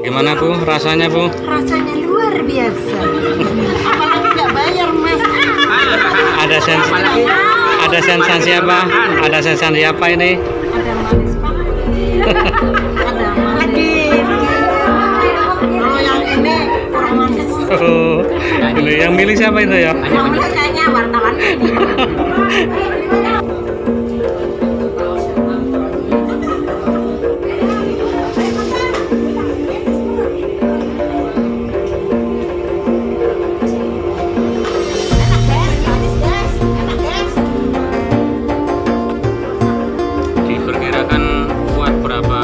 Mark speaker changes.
Speaker 1: Gimana Bu rasanya Bu?
Speaker 2: Rasanya luar biasa. Apalagi nggak bayar mas.
Speaker 1: Ada sens ada sensasi apa? Ada sensasi apa ini?
Speaker 2: Ada manis. Ada manis. Kalau yang ini kurang manis.
Speaker 1: Oh, ini yang milih siapa itu ya?
Speaker 2: Yang ini kayaknya wartawan. diperkirakan kuat berapa